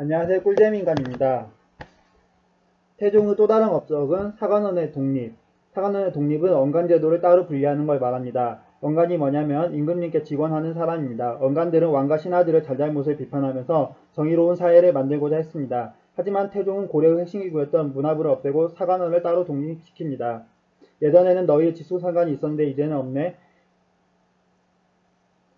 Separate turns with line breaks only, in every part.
안녕하세요. 꿀잼인간입니다. 태종의 또 다른 업적은 사관원의 독립. 사관원의 독립은 언간제도를 따로 분리하는 걸 말합니다. 언간이 뭐냐면 임금님께 직원하는 사람입니다. 언간들은 왕과 신하들의 잘잘못을 비판하면서 정의로운 사회를 만들고자 했습니다. 하지만 태종은 고려의 핵심기구였던 문화부를 없애고 사관원을 따로 독립시킵니다. 예전에는 너희의 직속상관이 있었는데 이제는 없네.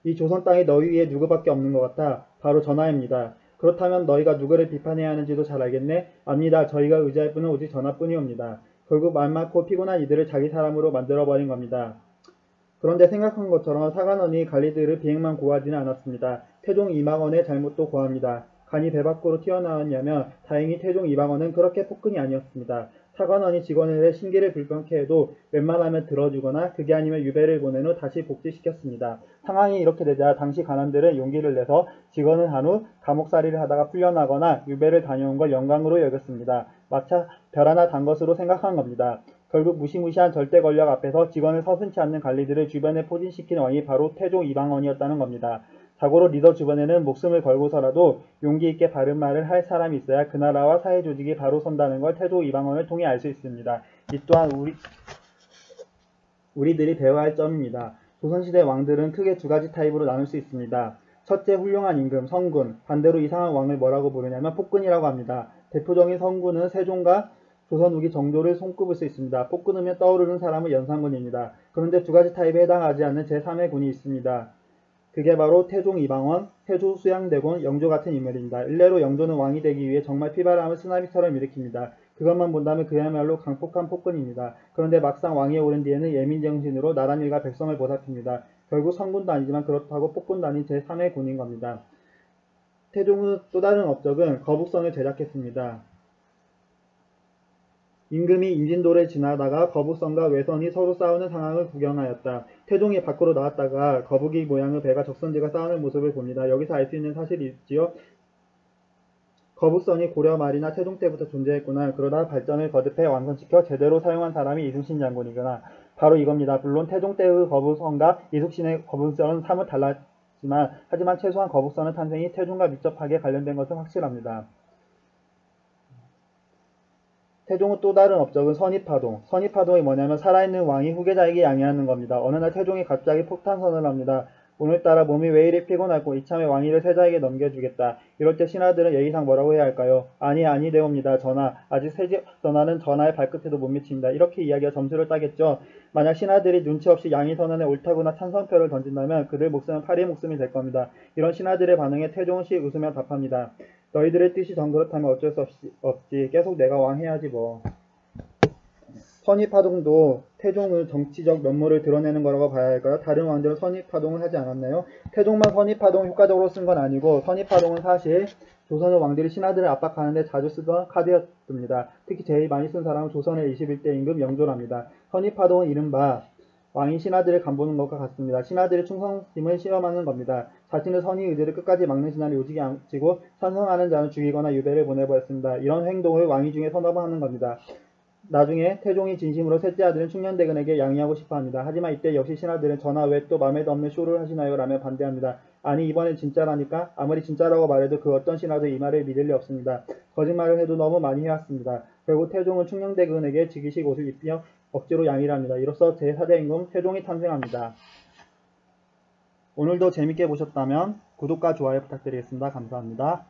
이 조선 땅에 너희 위에 누구밖에 없는 것 같아. 바로 전하입니다. 그렇다면 너희가 누구를 비판해야 하는지도 잘 알겠네? 압니다. 저희가 의지할 분은 오직 전하뿐이옵니다. 결국 말 많고 피곤한 이들을 자기 사람으로 만들어버린 겁니다. 그런데 생각한 것처럼 사관원이 관리들을 비행만 고하지는 않았습니다. 태종 이망원의 잘못도 고합니다. 간이 배 밖으로 튀어나왔냐면 다행히 태종 이방원은 그렇게 폭군이 아니었습니다. 사관원이 직원을 신기를 불편케 해도 웬만하면 들어주거나 그게 아니면 유배를 보낸 후 다시 복지시켰습니다. 상황이 이렇게 되자 당시 관원들은 용기를 내서 직원을 한후 감옥살이를 하다가 풀려나거나 유배를 다녀온 걸 영광으로 여겼습니다. 마차 별 하나 단 것으로 생각한 겁니다. 결국 무시무시한 절대 권력 앞에서 직원을 서슴치 않는 관리들을 주변에 포진시킨 왕이 바로 태종 이방원이었다는 겁니다. 자고로 리더 주변에는 목숨을 걸고서라도 용기 있게 바른 말을 할 사람이 있어야 그 나라와 사회 조직이 바로 선다는 걸 태조 이방원을 통해 알 수 있습니다. 이 또한 우리 우리들이 배워야 할 점입니다. 조선시대 왕들은 크게 두 가지 타입으로 나눌 수 있습니다. 첫째 훌륭한 임금, 성군, 반대로 이상한 왕을 뭐라고 부르냐면 폭군이라고 합니다. 대표적인 성군은 세종과 조선 후기 정조를 손꼽을 수 있습니다. 폭군이면 떠오르는 사람은 연산군입니다. 그런데 두 가지 타입에 해당하지 않는 제3의 군이 있습니다. 그게 바로 태종 이방원, 태조 수양대군, 영조 같은 인물입니다. 일례로 영조는 왕이 되기 위해 정말 피바람을 쓰나미처럼 일으킵니다. 그것만 본다면 그야말로 강폭한 폭군입니다. 그런데 막상 왕위에 오른 뒤에는 예민정신으로 나라일과 백성을 보살핍니다. 결국 성군도 아니지만 그렇다고 아닌 제3의 군인 겁니다. 태종의 또 다른 업적은 거북선을 제작했습니다. 임금이 임진도를 지나다가 거북선과 외선이 서로 싸우는 상황을 구경하였다. 태종이 밖으로 나왔다가 거북이 모양의 배가 적선지가 싸우는 모습을 봅니다. 여기서 알 수 있는 사실이 있지요. 거북선이 고려 말이나 태종 때부터 존재했구나. 그러다 발전을 거듭해 완성시켜 제대로 사용한 사람이 이순신 장군이구나. 바로 이겁니다. 물론 태종 때의 거북선과 이숙신의 거북선은 사뭇 달랐지만 하지만 최소한 거북선의 탄생이 태종과 밀접하게 관련된 것은 확실합니다. 태종의 또 다른 업적은 선입파동. 선입파동이 뭐냐면 살아있는 왕이 후계자에게 양해하는 겁니다. 어느 날 태종이 갑자기 폭탄선을 합니다. 오늘따라 몸이 왜 이리 피곤하고 이참에 왕위를 세자에게 넘겨주겠다. 이럴 때 신하들은 예의상 뭐라고 해야 할까요? 아니 아니 되옵니다. 전하. 아직 세지 전하는 전하의 발끝에도 못 미칩니다. 이렇게 이야기가 점수를 따겠죠. 만약 신하들이 눈치 없이 양위 선언에 옳다거나 찬성표를 던진다면 그들 목숨은 파리의 목숨이 될 겁니다. 이런 신하들의 반응에 태종은 시 웃으며 답합니다. 너희들의 뜻이 전 그렇다면 어쩔 수 없지, 없지. 계속 내가 왕해야지 뭐. 선입파동도 태종의 정치적 면모를 드러내는 거라고 봐야 할까요? 다른 왕들은 선입파동을 하지 않았나요? 태종만 선입파동 효과적으로 쓴 건 아니고 선입파동은 사실 조선의 왕들이 신하들을 압박하는데 자주 쓰던 카드였습니다. 특히 제일 많이 쓴 사람은 조선의 21대 임금 영조랍니다. 선입파동은 이른바 왕이 신하들을 간보는 것과 같습니다. 신하들의 충성심을 시험하는 겁니다. 자신의 선의 의지를 끝까지 막는 신하를 요직에 앉히고 찬성하는 자는 죽이거나 유배를 보내버렸습니다. 이런 행동을 왕위 중에 선언을 하는 겁니다. 나중에 태종이 진심으로 셋째 아들은 충년대군에게 양해하고 싶어 합니다. 하지만 이때 역시 신하들은 전하 왜또 맘에도 없는 쇼를 하시나요? 라며 반대합니다. 아니 이번엔 진짜라니까 아무리 진짜라고 말해도 그 어떤 신하도 이 말을 믿을 리 없습니다. 거짓말을 해도 너무 많이 해왔습니다. 결국 태종은 충녕대군에게 즉위식 옷을 입히며 억지로 양해를 합니다. 이로써 제4대 임금 태종이 탄생합니다. 오늘도 재밌게 보셨다면 구독과 좋아요 부탁드리겠습니다. 감사합니다.